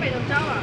被人找了